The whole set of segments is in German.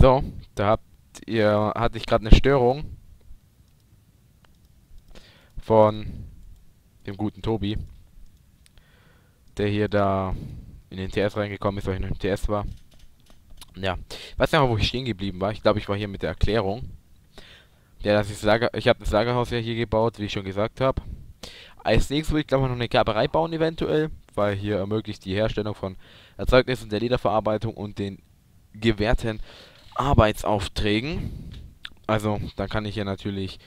So, da habt ihr, hatte ich gerade eine Störung von dem guten Tobi, der hier da in den TS reingekommen ist, weil ich noch im TS war. Ja, weiß nicht mal, wo ich stehen geblieben war. Ich glaube, ich war hier mit der Erklärung. Ja, das ist Lager. Ich habe das Lagerhaus ja hier gebaut, wie ich schon gesagt habe. Als nächstes würde ich glaube ich noch eine Gerberei bauen eventuell, weil hier ermöglicht die Herstellung von Erzeugnissen der Lederverarbeitung und den gewährten Arbeitsaufträgen. Also, dann kann ich hier natürlich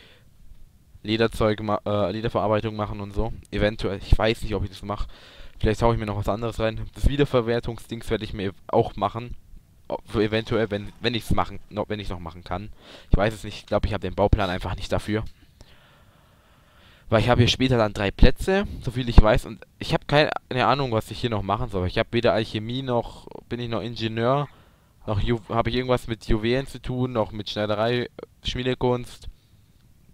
Lederzeug, ma äh, Lederverarbeitung machen und so. Eventuell, ich weiß nicht, ob ich das mache. Vielleicht haue ich mir noch was anderes rein. Das Wiederverwertungsdings werde ich mir auch machen. Für eventuell, wenn, wenn ich es machen, noch, wenn ich noch machen kann. Ich weiß es nicht. Ich glaube, ich habe den Bauplan einfach nicht dafür. Weil ich habe hier später dann drei Plätze, so viel ich weiß. Und ich habe keine Ahnung, was ich hier noch machen soll. Ich habe weder Alchemie noch, bin ich noch Ingenieur. Noch habe ich irgendwas mit Juwelen zu tun, noch mit Schneiderei, Schmiedekunst,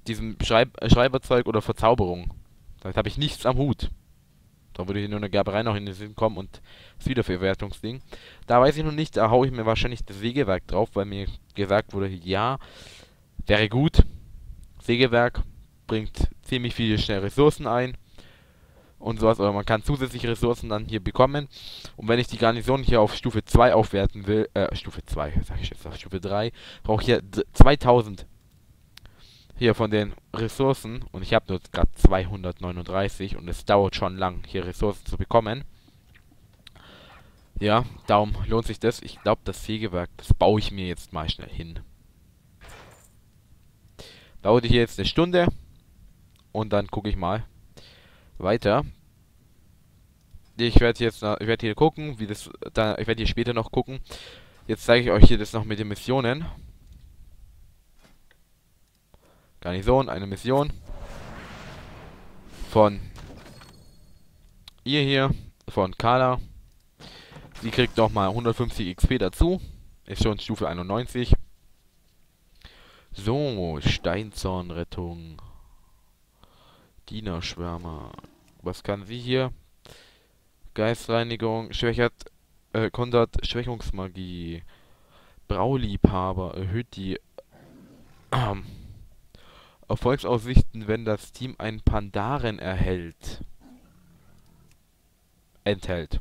diesem Schreib Schreiberzeug oder Verzauberung. Damit habe ich nichts am Hut. Da würde ich nur eine Gerberei noch in den Sinn kommen und das Wiederverwertungsding. Da weiß ich noch nicht, da haue ich mir wahrscheinlich das Sägewerk drauf, weil mir gesagt wurde, ja, wäre gut. Sägewerk bringt ziemlich viele schnell Ressourcen ein und sowas, oder man kann zusätzliche Ressourcen dann hier bekommen. Und wenn ich die Garnison hier auf Stufe 2 aufwerten will, äh, Stufe 2, sag ich jetzt, auf Stufe 3, brauche ich hier 2000 hier von den Ressourcen und ich habe nur gerade 239 und es dauert schon lang, hier Ressourcen zu bekommen. Ja, darum lohnt sich das. Ich glaube, das Sägewerk, das baue ich mir jetzt mal schnell hin. Dauert hier jetzt eine Stunde. Und dann gucke ich mal weiter. Ich werde jetzt, ich werde hier gucken, wie das, da, ich werde hier später noch gucken. Jetzt zeige ich euch hier das noch mit den Missionen. Garnison, eine Mission. Von ihr hier, von Kala. Sie kriegt nochmal 150 XP dazu. Ist schon Stufe 91. So, Steinzornrettung. Dienerschwärmer. Was kann sie hier? Geistreinigung, schwächert, äh, kontert Schwächungsmagie. Brauliebhaber, erhöht die äh, Erfolgsaussichten, wenn das Team einen Pandaren erhält. Enthält.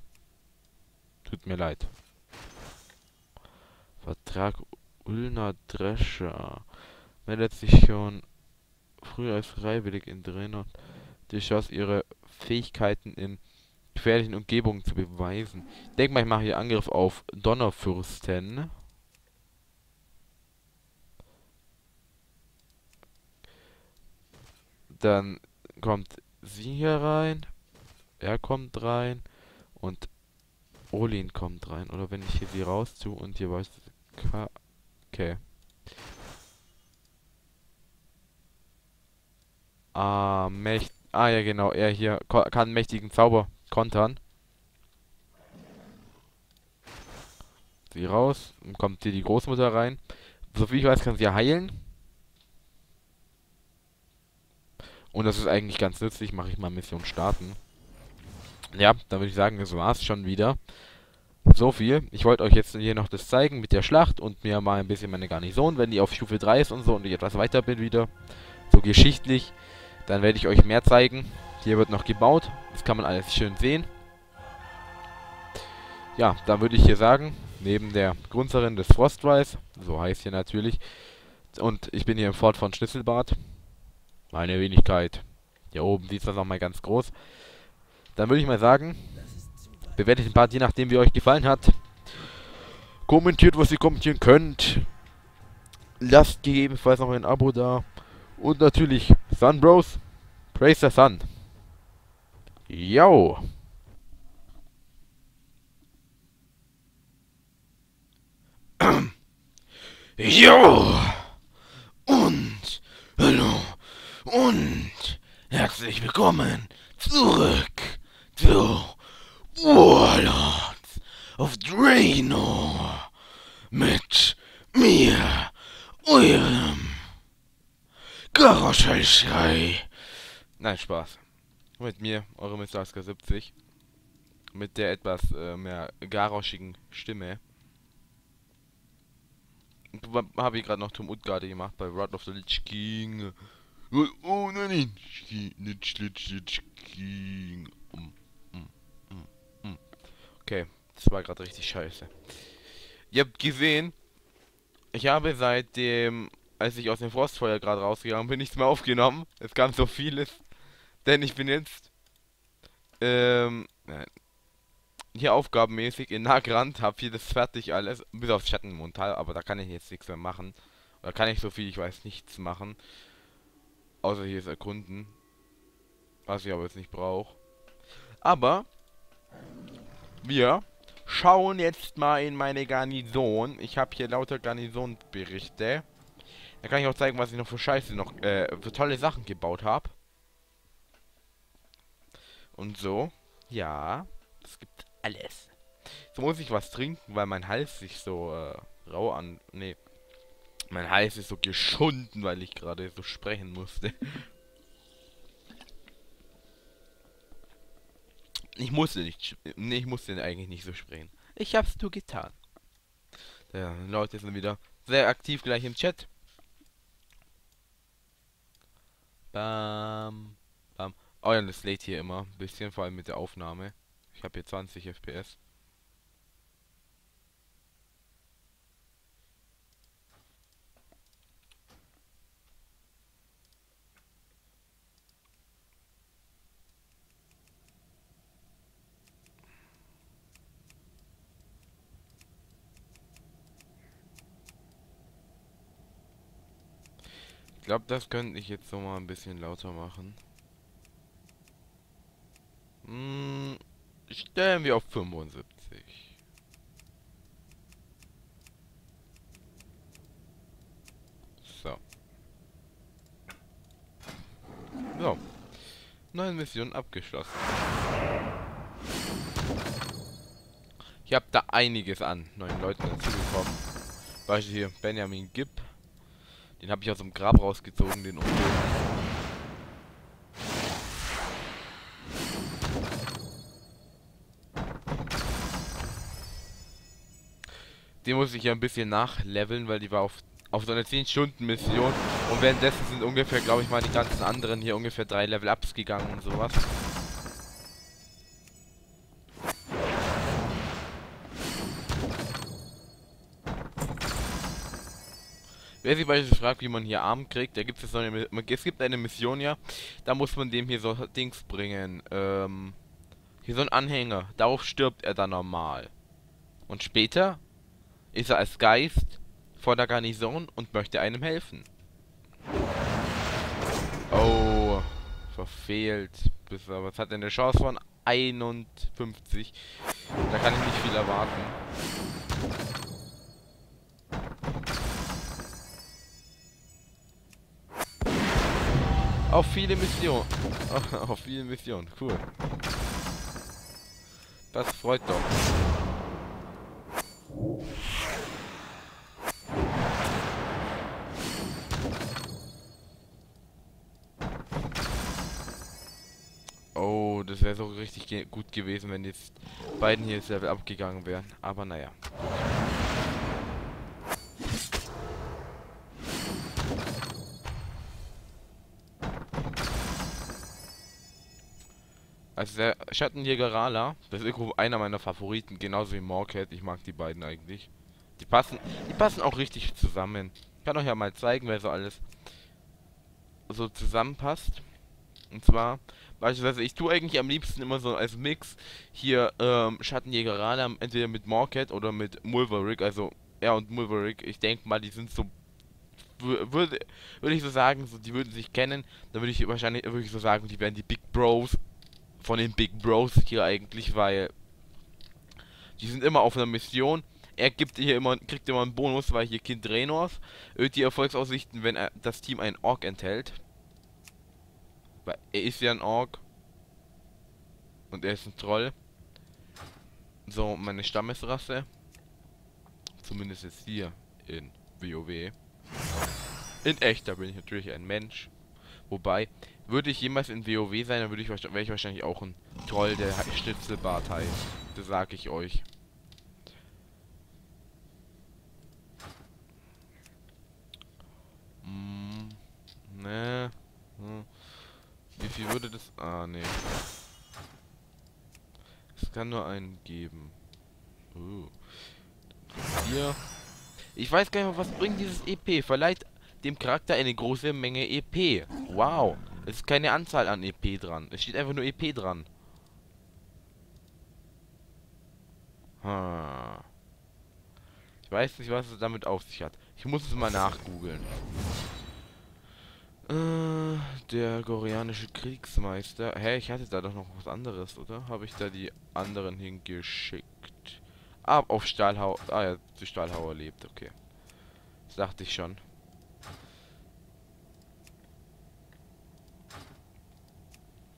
Tut mir leid. Vertrag Ulna Drescher meldet sich schon früher als freiwillig in Trainer die Chance, ihre Fähigkeiten in gefährlichen Umgebungen zu beweisen. Ich denke mal, ich mache hier Angriff auf Donnerfürsten. Dann kommt sie hier rein. Er kommt rein. Und Olin kommt rein. Oder wenn ich hier sie raus tue und hier weiß... Okay. Ah, mächt. Ah, ja, genau. Er hier kann mächtigen Zauber kontern. Sie raus. Kommt hier die Großmutter rein. Soviel ich weiß, kann sie heilen. Und das ist eigentlich ganz nützlich. Mache ich mal Mission starten. Ja, dann würde ich sagen, das war's schon wieder. So viel. Ich wollte euch jetzt hier noch das zeigen mit der Schlacht und mir mal ein bisschen meine Garnison, wenn die auf Stufe 3 ist und so und ich etwas weiter bin wieder. So geschichtlich. Dann werde ich euch mehr zeigen. Hier wird noch gebaut. Das kann man alles schön sehen. Ja, dann würde ich hier sagen, neben der Grundserin des Frostrise, so heißt hier natürlich, und ich bin hier im Fort von Schnitzelbart, meine Wenigkeit, hier oben sieht das nochmal ganz groß, dann würde ich mal sagen, bewertet den Part je nachdem, wie euch gefallen hat. Kommentiert, was ihr kommentieren könnt. Lasst gegebenenfalls noch ein Abo da. Und natürlich Sun Bros. Praise the Sun. Yo. Jo. Und hallo und herzlich willkommen zurück zu Warlords of Draenor mit mir, eurem Garaschei. Nein, Spaß. Mit mir, eure Mr. 70. Mit der etwas äh, mehr garoschigen Stimme. habe ich gerade noch Tom Utgarde gemacht bei Rod of the Lich King. Oh, oh nein, nicht Lich, Lich, Lich King. Um, um, um. Okay, das war gerade richtig scheiße. Ihr habt gesehen, ich habe seitdem, als ich aus dem Frostfeuer gerade rausgegangen bin, nichts mehr aufgenommen. Es kam so vieles. Denn ich bin jetzt ähm, hier aufgabenmäßig in Nagrand, habe hier das fertig alles, bis auf Schattenmontal, aber da kann ich jetzt nichts mehr machen. Da kann ich so viel, ich weiß, nichts machen. Außer hier ist erkunden. Was ich aber jetzt nicht brauche. Aber wir schauen jetzt mal in meine Garnison. Ich habe hier lauter Garnisonberichte. Da kann ich auch zeigen, was ich noch für Scheiße noch, äh, für tolle Sachen gebaut habe. Und so. Ja, es gibt alles. So muss ich was trinken, weil mein Hals sich so äh, rau an... Nee. Mein Hals ist so geschunden, weil ich gerade so sprechen musste. Ich musste nicht... Nee, ich musste eigentlich nicht so sprechen. Ich hab's nur getan. Ja, Leute sind wieder sehr aktiv gleich im Chat. Bam. Oh ja, das lädt hier immer ein bisschen, vor allem mit der Aufnahme. Ich habe hier 20 FPS. Ich glaube, das könnte ich jetzt so mal ein bisschen lauter machen. Hm, stellen wir auf 75. So. So. Neue Mission abgeschlossen. Ich habe da einiges an neuen Leuten dazugekommen. Beispiel hier Benjamin Gibb. Den habe ich aus dem Grab rausgezogen, den Untoten. Den muss ich ja ein bisschen nachleveln, weil die war auf, auf so eine 10-Stunden-Mission. Und währenddessen sind ungefähr, glaube ich mal, die ganzen anderen hier ungefähr drei Level-Ups gegangen und sowas. Wer sich beispielsweise fragt, wie man hier Arm kriegt, da gibt es so eine, es gibt eine Mission ja, da muss man dem hier so Dings bringen, ähm, hier so ein Anhänger, darauf stirbt er dann normal. Und später ist er als Geist vor der Garnison und möchte einem helfen. Oh, verfehlt. Aber es hat eine Chance von 51. Da kann ich nicht viel erwarten. Auf viele Missionen. Auf viele Missionen. Cool. Das freut doch. Das wäre so richtig ge gut gewesen, wenn jetzt beiden hier das Level abgegangen wären. Aber naja. Also der Schattenjäger Rala, das ist einer meiner Favoriten, genauso wie Morcat. Ich mag die beiden eigentlich. Die passen, die passen auch richtig zusammen. Ich kann euch ja mal zeigen, wer so alles so zusammenpasst. Und zwar, beispielsweise, ich tue eigentlich am liebsten immer so als Mix hier ähm, Schattenjäger Rala, entweder mit Morcat oder mit Mulverick. Also er und Mulverick, ich denke mal, die sind so würde würde ich so sagen, so, die würden sich kennen, dann würde ich wahrscheinlich wirklich so sagen, die wären die Big Bros von den Big Bros hier eigentlich, weil die sind immer auf einer Mission. Er gibt hier immer, kriegt immer einen Bonus, weil hier Kind Renors erhöht die Erfolgsaussichten, wenn er, das Team einen Ork enthält. Weil er ist ja ein Ork. Und er ist ein Troll. So, meine Stammesrasse. Zumindest ist hier in WoW. In echt, da bin ich natürlich ein Mensch. Wobei, würde ich jemals in WoW sein, dann würde ich, wäre ich wahrscheinlich auch ein Troll, der Schnitzelbart heißt. Das sage ich euch. Hm, ne. Hm würde das... Ah, nee. Es kann nur einen geben. Uh. Hier. Ich weiß gar nicht was bringt dieses EP. Verleiht dem Charakter eine große Menge EP. Wow. Es ist keine Anzahl an EP dran. Es steht einfach nur EP dran. Ich weiß nicht, was es damit auf sich hat. Ich muss es mal nachgoogeln. Äh, der koreanische Kriegsmeister. Hä, ich hatte da doch noch was anderes, oder? Habe ich da die anderen hingeschickt? Ah, auf Stahlhauer. Ah ja, zu Stahlhauer lebt, okay. Das dachte ich schon.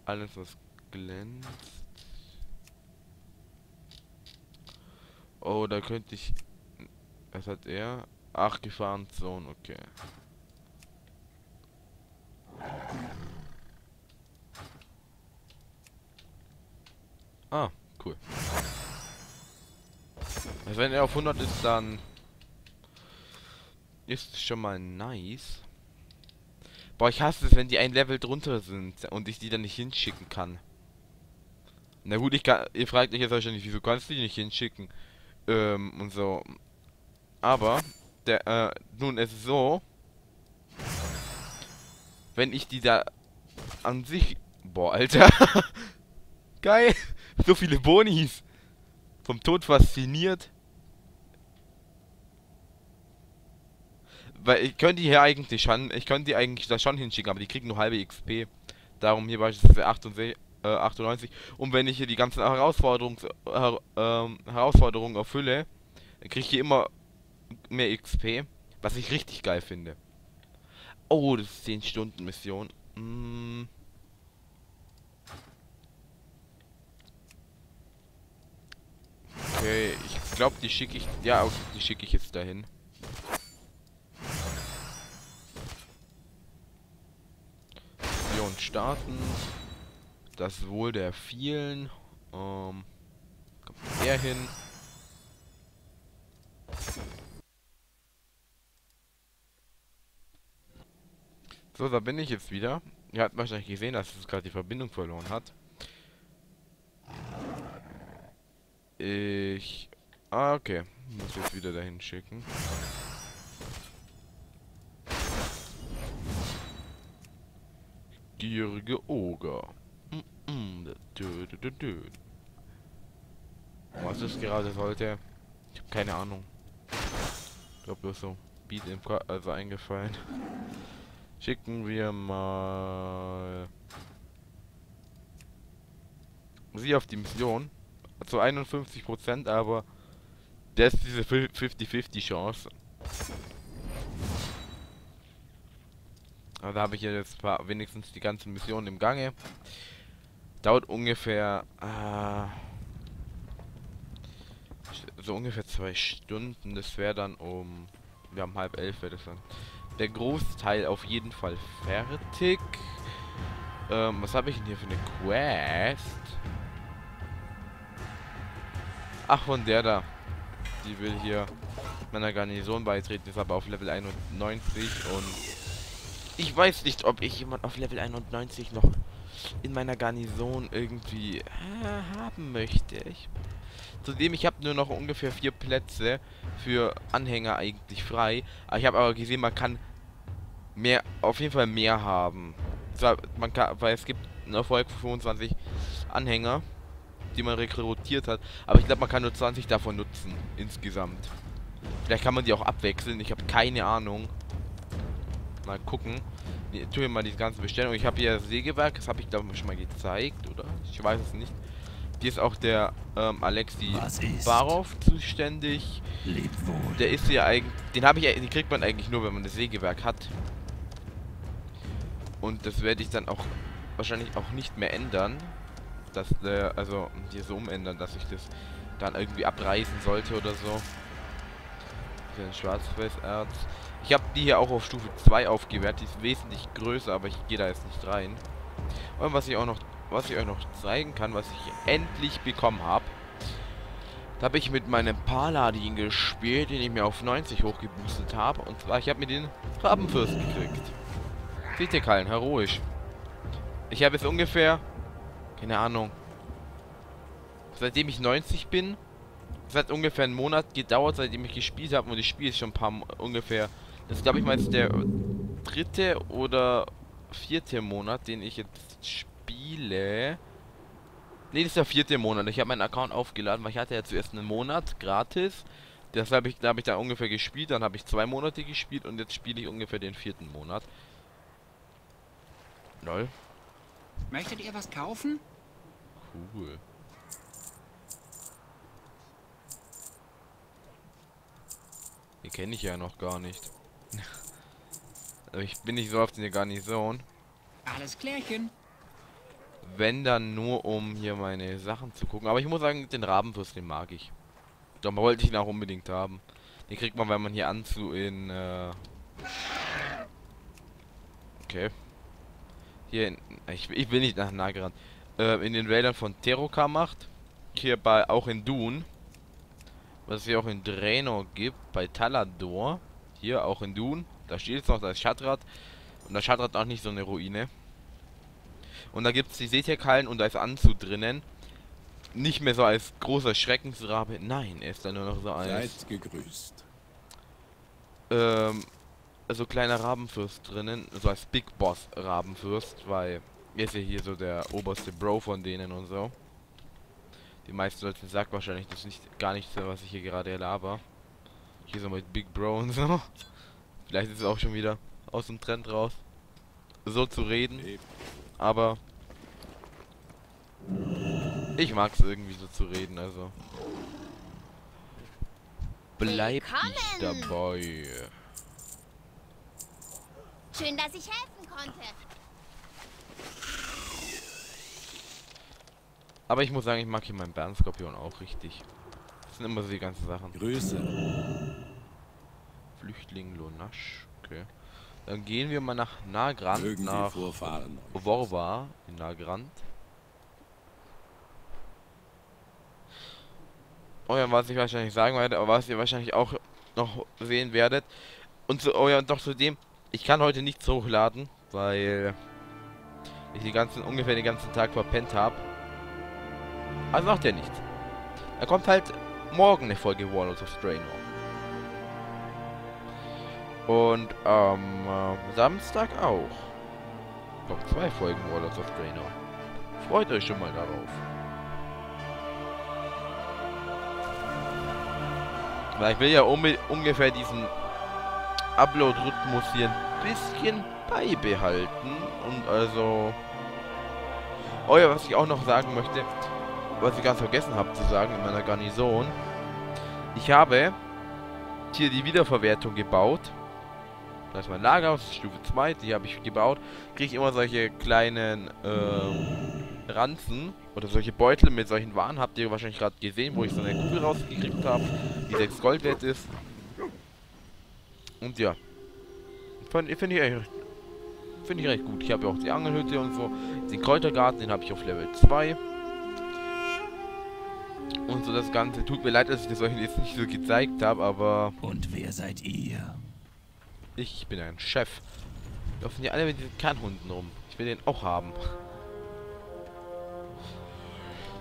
Alles, was glänzt. Oh, da könnte ich... Was hat er? Ach, Gefahrenzone, okay. Ah, cool. Also wenn er auf 100 ist, dann ist schon mal nice. Boah, ich hasse es, wenn die ein Level drunter sind und ich die dann nicht hinschicken kann. Na gut, ich kann, ihr fragt euch jetzt wahrscheinlich, wieso kannst du die nicht hinschicken? Ähm, und so. Aber, der, äh, nun, es ist so, wenn ich die da an sich... Boah, Alter. Geil. So viele Bonis. Vom Tod fasziniert. Weil ich könnte hier eigentlich schon, ich könnte die eigentlich da schon hinschicken, aber die kriegen nur halbe XP. Darum hier beispielsweise 68, äh, 98. Und wenn ich hier die ganzen Herausforderungs, her, ähm, Herausforderungen erfülle, kriege ich hier immer mehr XP. Was ich richtig geil finde. Oh, das ist 10 Stunden Mission. Mm. Okay, ich glaube, die schicke ich. Ja, die schicke ich jetzt dahin. Mission starten. Das Wohl der vielen. Ähm, kommt er hin. So, da bin ich jetzt wieder. Ihr habt wahrscheinlich gesehen, dass es gerade die Verbindung verloren hat. Ich... Ah, okay. Muss jetzt wieder dahin schicken. Gierige Oger. Was es gerade sollte. Ich habe keine Ahnung. Ich glaube bloß so Beat im Ko also eingefallen. Schicken wir mal sie auf die Mission. Zu 51%, aber der ist diese 50-50 Chance. Also da habe ich jetzt wenigstens die ganzen Missionen im Gange. Dauert ungefähr äh, so ungefähr zwei Stunden. Das wäre dann um wir haben halb elf wäre das dann der Großteil auf jeden Fall fertig. Ähm, was habe ich denn hier für eine Quest? Ach, von der da. Die will hier meiner Garnison beitreten, ist aber auf Level 91 und ich weiß nicht, ob ich jemand auf Level 91 noch in meiner Garnison irgendwie äh, haben möchte. Ich, zudem, ich habe nur noch ungefähr vier Plätze für Anhänger eigentlich frei. Ich habe aber gesehen, man kann mehr, auf jeden Fall mehr haben. Zwar, man kann, weil es gibt einen Erfolg für 25 Anhänger, die man rekrutiert hat, aber ich glaube, man kann nur 20 davon nutzen insgesamt. Vielleicht kann man die auch abwechseln, ich habe keine Ahnung. Mal gucken. Ich tue mal die ganze Bestellung. Ich habe hier das Sägewerk, das habe ich glaube ich schon mal gezeigt, oder? Ich weiß es nicht. Hier ist auch der ähm, Alexi Barov zuständig. Der ist ja eigentlich, den habe ich, den kriegt man eigentlich nur, wenn man das Sägewerk hat. Und das werde ich dann auch wahrscheinlich auch nicht mehr ändern. Dass der, also hier so umändern, dass ich das dann irgendwie abreißen sollte oder so. Den Schwarzweißerz. Ich habe die hier auch auf Stufe 2 aufgewertet. Die ist wesentlich größer, aber ich gehe da jetzt nicht rein. Und was ich auch noch, was ich euch noch zeigen kann, was ich endlich bekommen habe. Da habe ich mit meinem Paladin gespielt, den ich mir auf 90 hochgeboostet habe. Und zwar, ich habe mir den Rabenfürst gekriegt. Kritikallen, heroisch. Ich habe jetzt ungefähr, keine Ahnung, seitdem ich 90 bin, es hat ungefähr einen Monat gedauert, seitdem ich gespielt habe und ich spiele schon ein paar ungefähr. Das glaube ich mal ist der dritte oder vierte Monat, den ich jetzt spiele. Ne, das ist der vierte Monat. Ich habe meinen Account aufgeladen, weil ich hatte ja zuerst einen Monat gratis. Das habe ich, da habe ich da ungefähr gespielt, dann habe ich zwei Monate gespielt und jetzt spiele ich ungefähr den vierten Monat. Lol. Möchtet ihr was kaufen? Cool. Die kenne ich ja noch gar nicht. also ich bin nicht so oft in der Garnison. Alles klärchen. Wenn dann nur, um hier meine Sachen zu gucken. Aber ich muss sagen, den Rabenfürst, den mag ich. Doch wollte ich ihn auch unbedingt haben. Den kriegt man, wenn man hier anzu in, äh Okay. Hier in, ich, ich will nicht nach Nageran. Äh, in den Wäldern von Teroka macht. Hier bei, auch in Dun. Was es hier auch in Draenor gibt, bei Talador. Hier auch in Dun. Da steht jetzt noch das Schadrad. Und das Schadrad auch nicht so eine Ruine. Und da gibt es die Seetierkallen und da ist Anzu drinnen. Nicht mehr so als großer Schreckensrabe. Nein, er ist dann nur noch so als. Seid gegrüßt. Ähm, also kleiner Rabenfürst drinnen. So als Big Boss Rabenfürst, weil er ist ja hier so der oberste Bro von denen und so. Die meisten Leute sagen wahrscheinlich das nicht gar nicht so, was ich hier gerade laber. Hier so mit Big Bro und so. Vielleicht ist es auch schon wieder aus dem Trend raus. So zu reden. Aber ich mag es irgendwie so zu reden, also. Bleib ich Willkommen. dabei. Schön, dass ich helfen konnte. Aber ich muss sagen, ich mag hier meinen Bernskorpion auch richtig. Das sind immer so die ganzen Sachen. Grüße. Flüchtling Lonasch. Okay. Dann gehen wir mal nach Nagrand, Mögen nach Vorfahren Worwa in Nagrand. Oh ja, was ich wahrscheinlich sagen werde, aber was ihr wahrscheinlich auch noch sehen werdet. Und so, oh ja, und doch zudem, ich kann heute nichts hochladen, weil ich die ganzen, ungefähr den ganzen Tag verpennt habe. Also macht ja nichts. Da kommt halt morgen eine Folge Warlords of Draenor. Und am äh, Samstag auch. Kommen zwei Folgen Warlords of Draenor. Freut euch schon mal darauf. Weil ich will ja ungefähr diesen Upload-Rhythmus hier ein bisschen beibehalten. Und also... Oh ja, was ich auch noch sagen möchte, was ich ganz vergessen habe zu sagen in meiner Garnison. Ich habe hier die Wiederverwertung gebaut. Das ist mein Lagerhaus, Stufe 2, die habe ich gebaut. Kriege ich immer solche kleinen ähm, Ranzen oder solche Beutel mit solchen Waren. Habt ihr wahrscheinlich gerade gesehen, wo ich so eine Kugel rausgekriegt habe, die 6 Gold wert ist. Und ja. Finde find ich echt Finde ich recht gut. Ich habe ja auch die Angelhütte und so. Den Kräutergarten, den habe ich auf Level 2. Und so das Ganze. Tut mir leid, dass ich das euch jetzt nicht so gezeigt habe, aber Und wer seid ihr? ich bin ein Chef. Laufen die alle mit diesen Kernhunden rum. Ich will den auch haben.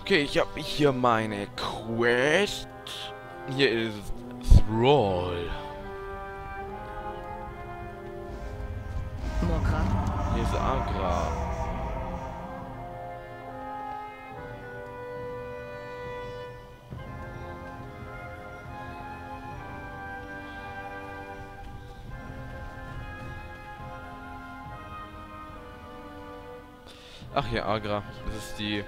Okay, ich habe hier meine Quest. Hier ist Thrall. Mokra, Hier ist Agra. Ach ja, Agra. Das ist die...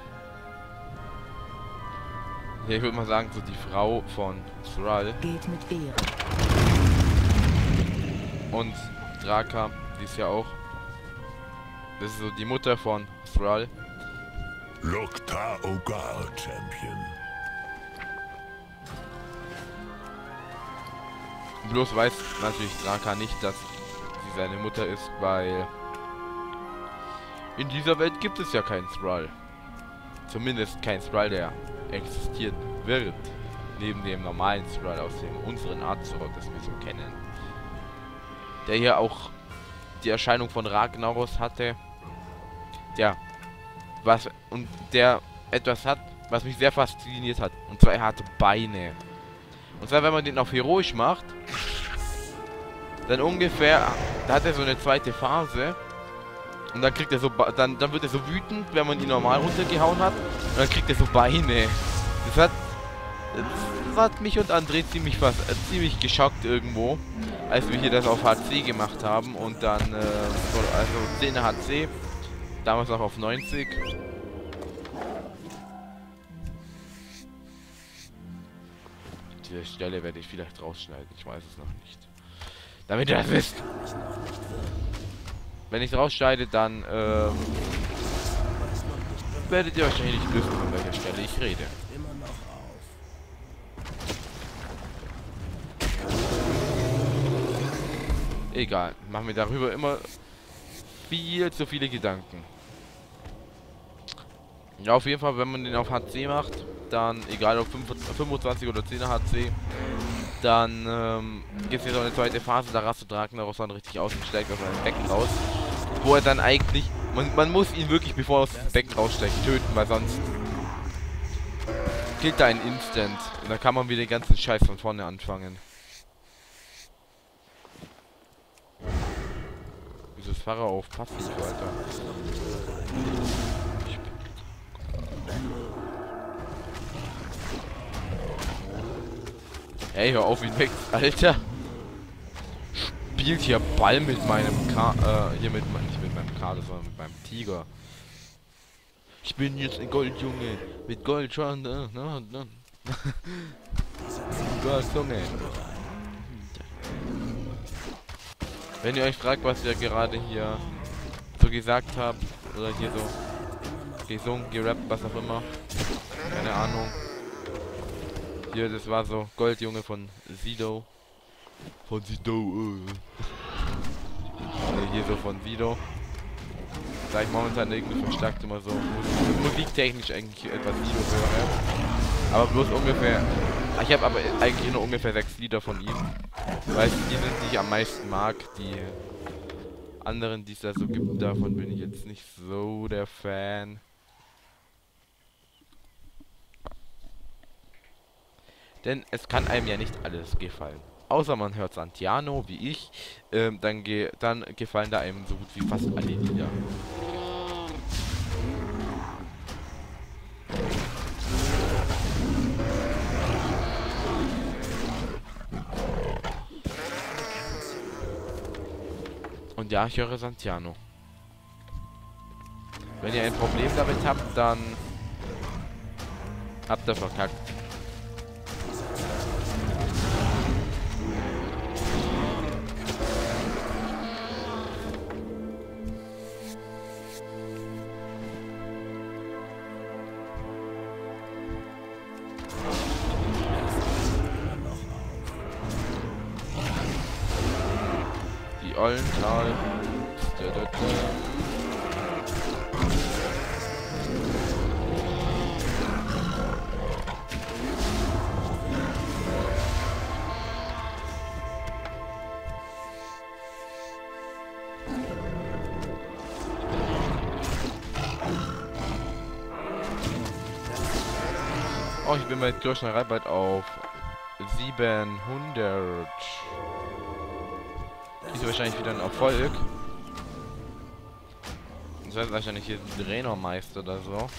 Ja, ich würde mal sagen, so die Frau von Thrall. geht mit Ehre. Und Draka, die ist ja auch. Das ist so die Mutter von Thrall. Lokta Ogar Champion. Bloß weiß natürlich Draka nicht, dass sie seine Mutter ist, weil in dieser Welt gibt es ja keinen Thrall. Zumindest kein Thrall, der existiert wird. Neben dem normalen Thrall aus dem unseren Azeroth, das wir so kennen. Der hier auch die Erscheinung von Ragnaros hatte. Ja, was und der etwas hat, was mich sehr fasziniert hat. Und zwar er hatte Beine. Und zwar, wenn man den auf heroisch macht, dann ungefähr, da hat er so eine zweite Phase. Und dann kriegt er so, dann, dann wird er so wütend, wenn man ihn normal runtergehauen hat. Und dann kriegt er so Beine. Das hat, das hat mich und André ziemlich fast, äh, ziemlich geschockt irgendwo, als wir hier das auf HC gemacht haben und dann, äh, so, also 10 HC, damals noch auf 90. Diese Stelle werde ich vielleicht rausschneiden, ich weiß es noch nicht. Damit ihr das wisst. Wenn ich rausschneide, dann ähm, werdet ihr wahrscheinlich wissen, von welcher Stelle ich rede. Egal, machen wir darüber immer viel zu viele Gedanken. Ja, auf jeden Fall, wenn man den auf HC macht, dann, egal ob 25 oder 10er HC, dann ähm, gibt es hier so eine zweite Phase, da rastet Ragnaros dann richtig aus und steigt aus seinem Becken raus. Wo er dann eigentlich, man, man muss ihn wirklich, bevor er aus dem Becken raussteigt, töten, weil sonst killt er einen Instant. Und dann kann man wieder den ganzen Scheiß von vorne anfangen. Wieso ist Pfarrer auf passiv, Alter? Ey, hör auf ihn weg, Alter. Spielt hier Ball mit meinem K, äh, hier mit, nicht mit meinem Kader, sondern mit meinem Tiger. Ich bin jetzt ein Goldjunge, mit Gold schon, ne, ne, ne. Goldjunge. Wenn ihr euch fragt, was ich gerade hier so gesagt habe, oder hier so gesungen, gerappt, was auch immer, keine Ahnung. Hier, das war so Goldjunge von Sido. Von Sido, äh. Hier so von Sido. Da ich momentan irgendwie verstärkt immer so Musik, musiktechnisch eigentlich etwas Sido höre. Aber bloß ungefähr. Ich habe aber eigentlich nur ungefähr sechs Lieder von ihm. Weil die sind, die ich am meisten mag. Die anderen, die es da so gibt, davon bin ich jetzt nicht so der Fan. Denn es kann einem ja nicht alles gefallen. Außer man hört Santiano, wie ich, ähm, dann, ge dann gefallen da einem so gut wie fast alle Lieder. Und ja, ich höre Santiano. Wenn ihr ein Problem damit habt, dann habt ihr verkackt. Da, da. Oh, ich bin mit Durchschnittsrei bald auf 700. Ist wahrscheinlich wieder ein Erfolg. Das heißt wahrscheinlich hier Trainermeister oder so.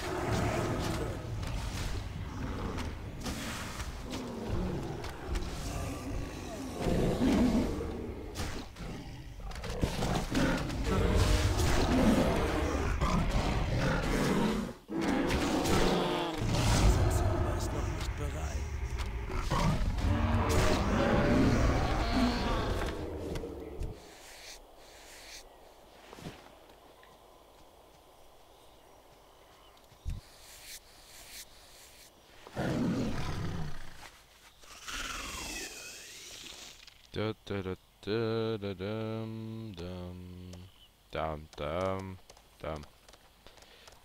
Da, da, da, da, da, dam, dam, dam, dam, dam.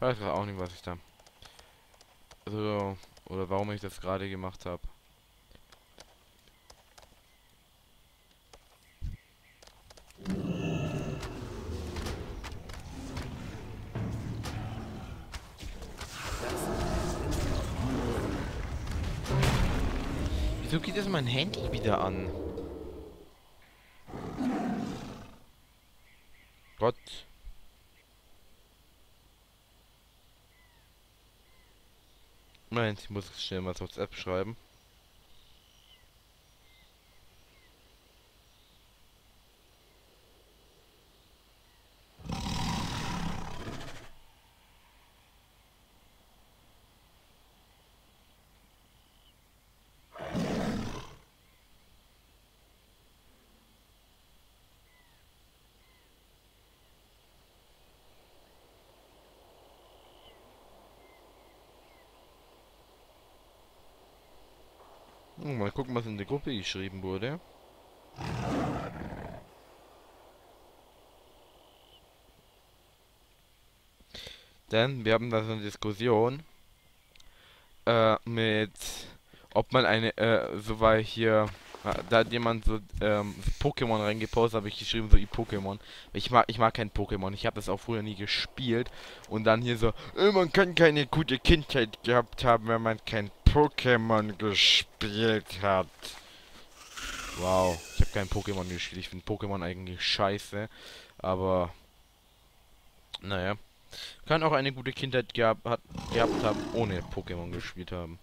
Weiß gerade auch nicht, was ich da... So, oder warum ich das gerade gemacht habe. Wieso geht jetzt mein Handy wieder an? Moment, ich muss schnell mal WhatsApp schreiben. Mal gucken, was in der Gruppe geschrieben wurde. Denn wir haben da so eine Diskussion äh, mit, ob man eine, äh, so war hier, äh, da hat jemand so ähm, Pokémon reingepostet, habe ich geschrieben, so i Pokémon. Ich mag, ich mag kein Pokémon, ich habe das auch früher nie gespielt. Und dann hier so, äh, man kann keine gute Kindheit gehabt haben, wenn man kein Pokémon gespielt hat. Wow, ich habe kein Pokémon gespielt. Ich finde Pokémon eigentlich scheiße. Aber, naja. Kann auch eine gute Kindheit gehabt, gehabt haben, ohne Pokémon gespielt haben.